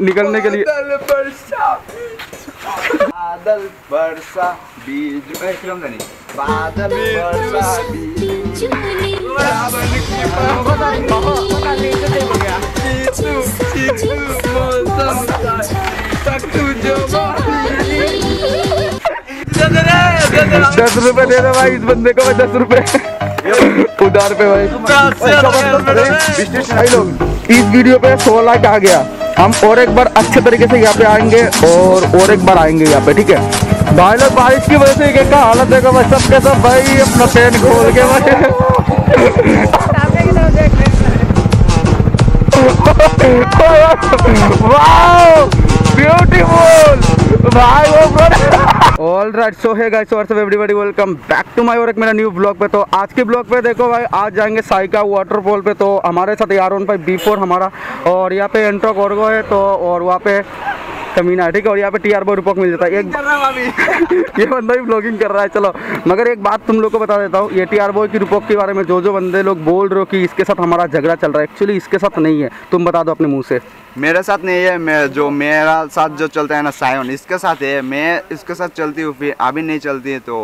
निकलने के लिए। बादल बरसा। बादल बरसा बीज। बादल बरसा बीज। तू दस रुपए दे दे भाई इस बंदे को भाई दस रुपए। उधार पे भाई। लोग इस वीडियो पे सौ लाख आ गया। हम और एक बार अच्छे तरीके से यहाँ पे आएँगे और और एक बार आएँगे यहाँ पे, ठीक है? भाई लोग बारिश की वजह से क्या हालत है? सब के सब भाई अपना पेन खोल के भाई। ब्यूटीफुल भाई वो all right so hey guys everybody welcome back to my और एक मेरा न्यू ब्लॉग पे। तो आज के ब्लॉग पे देखो भाई, आज जाएँगे साइका वाटरफॉल पे। तो हमारे साथ यार बी फोर हमारा, और यहाँ पे एंट्रो गोरगो है तो और वहाँ पे कमीना है ठीक है? और यहाँ पे टी आर बो रिपोर्ट मिल जाता है। एक ये बंदा भी ब्लॉगिंग कर रहा है चलो। मगर एक बात तुम लोग को बता देता हूँ ये टी आर बो की रिपोर्ट के बारे में जो जो बंदे लोग बोल रहे हो कि इसके साथ हमारा झगड़ा चल रहा है एक्चुअली इसके साथ नहीं है। तुम बता दो अपने मुँह से। मेरे साथ नहीं है मैं जो मेरा साथ जो चलता है ना सायन इसके साथ है। मैं इसके साथ चलती हूँ फिर अभी नहीं चलती है तो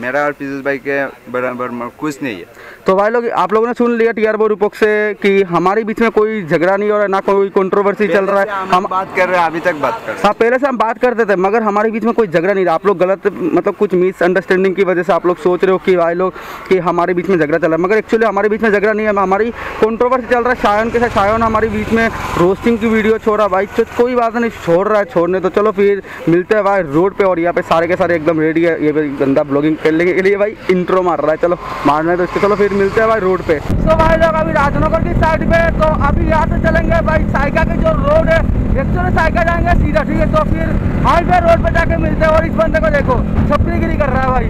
मेरा और पीयूष भाई के बराबर कुछ नहीं है। तो भाई लोग आप लोगों ने सुन लिया टी आर बो रूपक से कि हमारे बीच में कोई झगड़ा नहीं हो रहा है ना कोई कंट्रोवर्सी चल रहा है। हम हम बात कर रहे हैं अभी तक बात कर हाँ। पहले से हम बात करते थे मगर हमारे बीच में कोई झगड़ा नहीं रहा। आप लोग गलत मतलब कुछ मिसअंडरस्टैंडिंग की वजह से आप लोग सोच रहे हो कि भाई लोग कि हमारे बीच में झगड़ा चल रहा है। मगर एक्चुअली हमारे बीच में झगड़ा नहीं है हमारी कंट्रोवर्सी चल रहा है। शायन के साथ शायन हमारे बीच में रोस्टिंग की वीडियो छोड़ा भाई तो कोई बात नहीं, छोड़ रहा है, छोड़ने तो चलो फिर मिलते हैं भाई, रोड पे और यहाँ पे सारे के सारे एकदम रेडी है, ये बंदा ब्लॉगिंग करने के लिए भाई इंट्रो मार रहा है, चलो मारना है तो इसको, चलो फिर मिलते हैं भाई रोड पे। तो भाई लोग, अभी राजनगर की साइड पे तो अभी यहाँ से चलेंगे भाई साइका के जो रोड है एक्चुअली साइका जाएँगे सीधा, ठीक है तो फिर हाईवे रोड पे जाके मिलते हैं, और इस बंदे को देखो छपरी गिरी कर रहा है भाई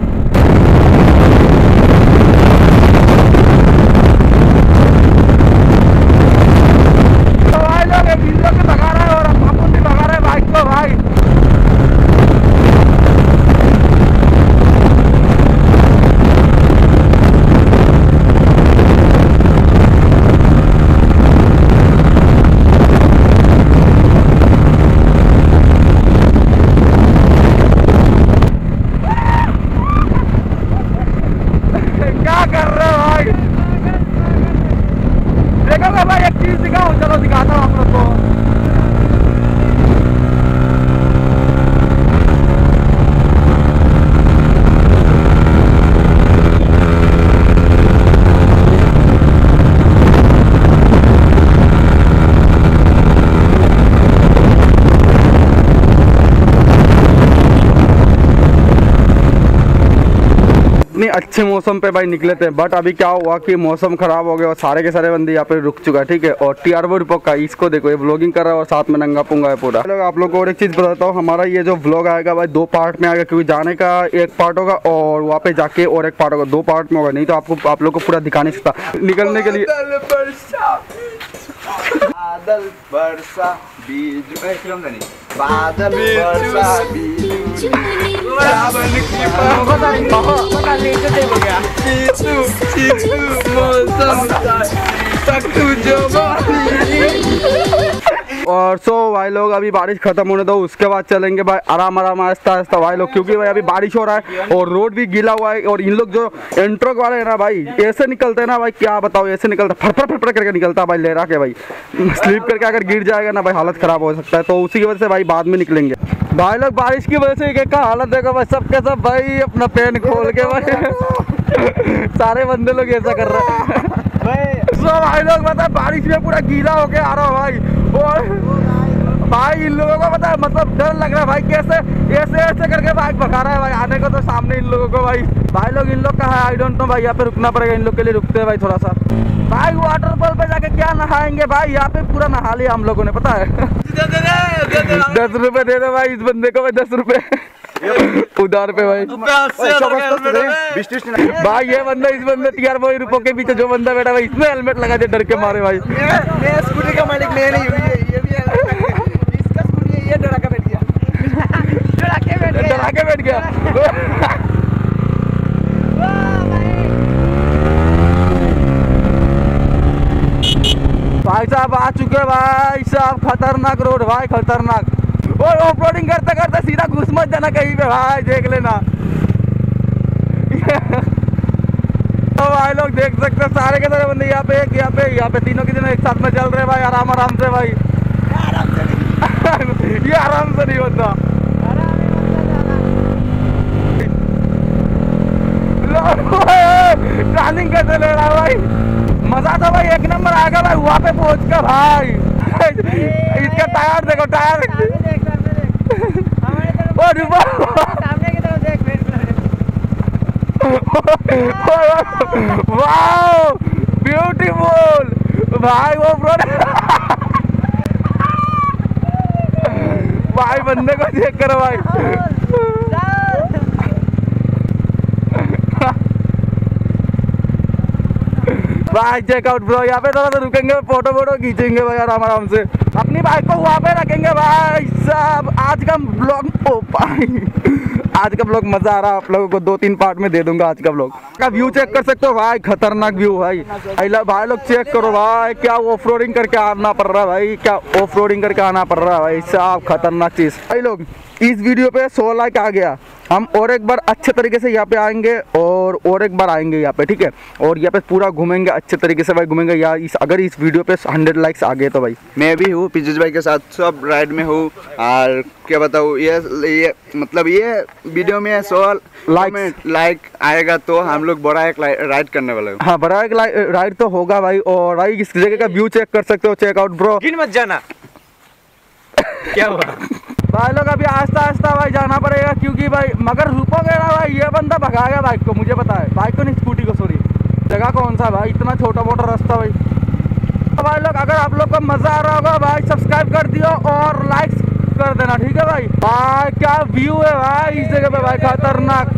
तो भाई लोग एक इन लोग के भगा रहा है और अपन भी भगा रहे हैं बाइक को भाई क्या कर रहे हो भाई देखोगे भाई एक चीज़ दिखाऊँ चलो दिखाता हूँ आप लोग को इतने अच्छे मौसम पे भाई निकले थे बट अभी क्या हुआ कि मौसम खराब हो गया और सारे के सारे बंदे यहाँ पे रुक चुका है ठीक है? और टी आर का इसको देखो ये व्लॉगिंग कर रहा है और साथ में नंगा पुंगा है पूरा। चलो आप लोग को और एक चीज़ बताता हूँ हमारा ये जो व्लॉग आएगा भाई दो पार्ट में आएगा क्योंकि जाने का एक पार्ट होगा और वहाँ पे जाके और एक पार्ट होगा दो पार्ट में होगा नहीं तो आपको आप लोग को पूरा दिखा नहीं सकता। निकलने के लिए बादल बरसा बादल बरसा बीज। ए, फ़िल्म नहीं बादल बरसा बीज रावण की चीतू चीतू मौसम तक तू जो और सो भाई लोग अभी बारिश खत्म होने दो उसके बाद चलेंगे भाई आराम आराम आहिस्ता आस्ता भाई लोग क्योंकि भाई अभी बारिश हो रहा है और रोड भी गीला हुआ है और इन लोग जो एंट्रो वाले हैं ना भाई ऐसे निकलते हैं ना भाई क्या बताओ ऐसे निकलता फटफट फटफट करके निकलता है भाई लहरा के भाई। स्लिप करके अगर गिर जाएगा ना भाई हालत खराब हो सकता है तो उसी की वजह से भाई बाद में निकलेंगे। भाई लोग बारिश की वजह से एक का हालत देखो भाई सबके सब भाई अपना पेन खोल के भाई। सारे बंदे लोग ऐसा कर रहे हैं। भाई। लोग पता है बारिश में पूरा गीला होके आ रहा हूँ भाई। और भाई इन लोगों को पता है मतलब डर लग रहा है भाई कैसे ऐसे ऐसे करके बाइक भगा रहा है भाई आने को तो सामने इन लोगों को भाई भाई लोग इन लोग का है आई डोंट नो भाई यहाँ पे रुकना पड़ेगा इन लोग के लिए रुकते हैं भाई थोड़ा सा भाई वाटरफॉल पे जाके क्या नहाएँगे भाई यहाँ पे पूरा नहा लिया हम लोगों ने पता है दस रुपए दे दो भाई इस बंदे को भाई दस रुपए उधार पे भाई। भाई ये बंदा इस बंदे टीआर बॉय रुपयों के पीछे जो बंदा बैठा भाई इसने हेलमेट लगा दिया डर के मारे भाई। स्कूटी का मालिक मैं नहीं ये ये भी इसका स्कूटी ये डरा के बैठ गया। डरा के बैठ डरा के बैठ गया। भाई साहब आ चुके भाई साहब खतरनाक रोड भाई खतरनाक। और ऑफ़ रोडिंग करते करते सीधा घुस मत जाना कहीं पे। भाई, देख लेना। तो भाई लोग देख सकते हैं, सारे के सारे बंदे यहाँ पे एक यहाँ पे यहाँ पे तीनों के तीनों एक साथ में चल रहे भाई, आराम आराम से भाई। ये आराम से नहीं होता। ट्रालिंग कैसे ले रहा भाई? मज़ा तो भाई, एक नंबर आ गया भाई, वहाँ पे पहुँच कर भाई। इसका टायर देखो, टायर। ओ देख वाओ ब्यूटीफुल भाई वो ब्रो भाई बंदे को चेक करो भाई। भाई चेकआउट ब्रो यहाँ पे थोड़ा सा रुकेंगे फ़ोटो वोटो खींचेंगे भाई आराम आराम से। अपनी बाइक को वहाँ पे रखेंगे भाई साहब। आज का ब्लॉग ओ भाई। आज का ब्लॉग मज़ा आ रहा है, आप लोगों को दो तीन पार्ट में दे दूँगा आज का ब्लॉग का व्यू चेक कर सकते हो भाई, खतरनाक व्यू भाई। भाई लोग चेक करो भाई, क्या ऑफ़ करके आना पड़ रहा है भाई, क्या ऑफ़ करके आना पड़ रहा है भाई साहब, खतरनाक चीज़। भाई लोग इस वीडियो पे सौ लाइक आ गया। हम और एक बार अच्छे तरीके से यहाँ पे आएँगे और और एक बार आएँगे यहाँ पे ठीक है? और यहाँ पे पूरा घूमेंगे अच्छे तरीके से भाई घूमेंगे। या इस अगर इस वीडियो पे हंड्रेड लाइक्स आ गए तो भाई। मैं भी हूँ पीयूष भाई के साथ सब राइड में हूँ। और क्या बताऊँ ये ये मतलब ये वीडियो में सौ Likes. लाइक आएगा तो हम लोग बड़ा एक राइड करने वाले हैं। हाँ बड़ा एक राइड तो होगा भाई और भाई इस जगह का व्यू चेक कर सकते हो चेकआउट ब्रो मत जाना। क्या हुआ? भाई लोग, अभी आस्ता आस्ता भाई जाना पड़ेगा क्योंकि भाई मगर रुकोगे ना भाई, ये बंदा भगाएगा बाइक को, मुझे पता है। बाइक को नहीं स्कूटी को सॉरी जगह कौन सा भाई? इतना छोटा मोटा रास्ता भाई। तो भाई लोग, अगर आप लोग को मज़ा आ रहा होगा, भाई सब्सक्राइब कर दियो और लाइक कर देना, ठीक है भाई? भाई, क्या व्यू है भाई? इस जगह पे भाई खतरनाक।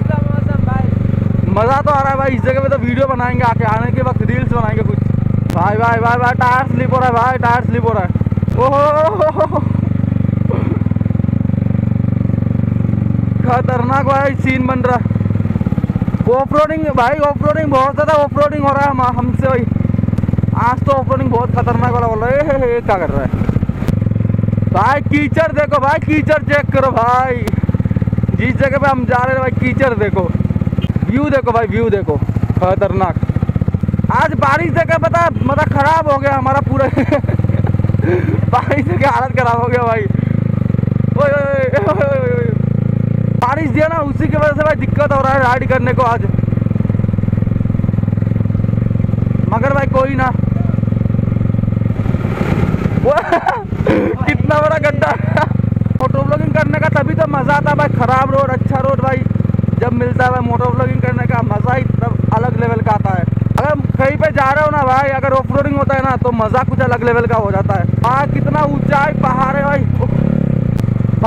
मज़ा तो आ रहा है भाई, इस जगह पे तो वीडियो बनाएँगे, आके आने के वक्त रील्स बनाएँगे कुछ। भाई भाई भाई भाई टायर स्लिप हो रहा है, भाई टायर स्लिप हो रहा है। ओहो खतरनाक भाई सीन बन रहा। ऑफ़ रोडिंग भाई ऑफ़ रोडिंग बहुत ज़्यादा ऑफ़ रोडिंग हो रहा है हमसे भाई। आज तो ऑफ़ रोडिंग बहुत खतरनाक वाला बोल रहा है। क्या कर रहा है? भाई कीचड़ देखो भाई कीचड़ चेक करो भाई। जिस जगह पे हम जा रहे हैं भाई कीचड़ देखो। व्यू देखो भाई व्यू देखो। खतरनाक। आज बारिश जगह पता मतलब खराब हो गया हमारा पूरा। बारिश जगह हालत खराब हो गया भाई। ओए, ओए, ओए। बारिश दिया ना, उसी की वजह से भाई दिक्कत हो रहा है राइड करने को आज। मगर भाई कोई ना। कितना बड़ा गड्ढा। फ़ोटो ब्लॉगिंग करने का तभी तो मज़ा आता भाई, ख़राब रोड अच्छा रोड भाई। जब मिलता है भाई मोटो ब्लॉगिंग करने का, मज़ा ही तब अलग लेवल का आता है। अगर कहीं पे जा रहे हो ना भाई, अगर ऑफ़ रोडिंग होता है ना तो मज़ा कुछ अलग लेवल का हो जाता है। हाँ कितना ऊंचाई पहाड़।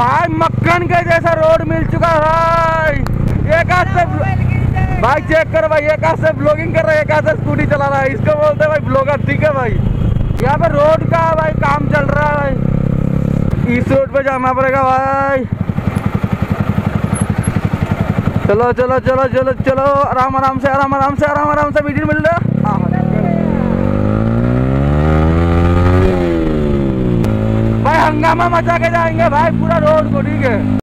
भाई मक्खन के जैसा रोड मिल चुका है भाई। एक हाथ से भाई चेक करो भाई एक हाथ से ब्लॉगिंग कर रहा है एक हाथ से स्कूटी चला रहा है। इसको बोलते हैं भाई ब्लॉगर ठीक है भाई? यहाँ पे रोड का भाई काम चल रहा है भाई। इस रोड पे जाना पड़ेगा भाई। चलो चलो चलो चलो चलो। आराम आराम से आराम आराम से आराम आराम से वीडियो मिल रहा है भाई हंगामा मचा के जाएँगे भाई पूरा रोड को ठीक है?